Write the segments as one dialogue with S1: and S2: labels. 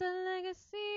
S1: a legacy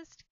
S1: just